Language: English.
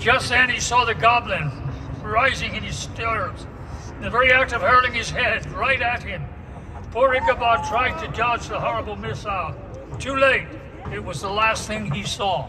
Just then he saw the goblin rising in his stirrups, in the very act of hurling his head right at him. Poor Ichabod tried to dodge the horrible missile. Too late. It was the last thing he saw.